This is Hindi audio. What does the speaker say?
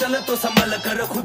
चले तो संभल कर खुद